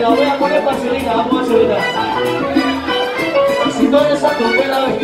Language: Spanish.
la voy a poner para vamos a Selena. Si no eres a tu la vez.